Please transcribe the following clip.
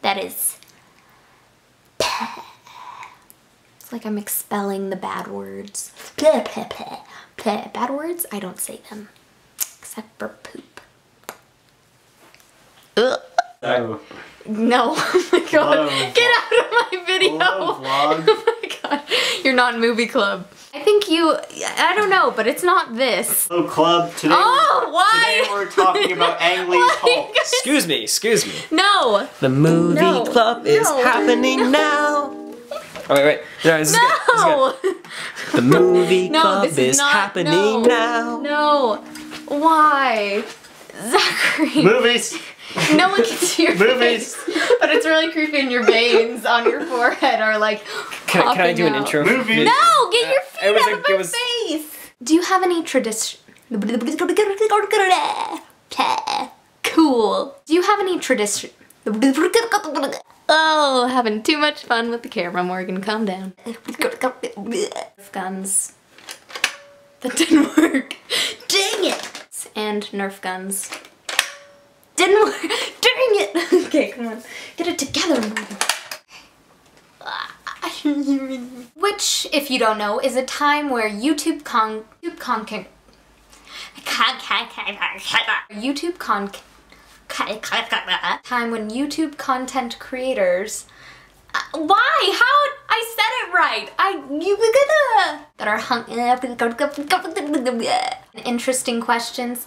That is. It's like I'm expelling the bad words. Bad words, I don't say them. Except for poop. Ugh. Oh. No, oh my god. Hello. Get out of my video. Hello, god. You're not in movie club. I think you, I don't know, but it's not this. Hello, club. Today, Oh, why? today we're talking about Ang Lee's Hulk. Excuse me, excuse me. No. The movie No, club is no, happening now. Oh wait, wait. No, this is good. This is good. The movie No, club this is, is not, happening no. now. No. Why? Zachary. Movies. No one can see your Movies. face. But it's really creepy and your veins on your forehead are like Can, I- can I do an intro? Movies. No, get your Uh, feet it was out a- of my was- face. Do you have any tradition? Cool. Do you have any tradition? Oh, having too much fun with the camera, Morgan. Calm down. Guns. That didn't work. And Nerf guns. Didn't work. Dang it! Okay, come on. Get it together, Morgan. Which, if you don't know, is a time where YouTube con YouTube content YouTube con time when YouTube content creators uh, why? How? I said it right. I that are hung interesting questions.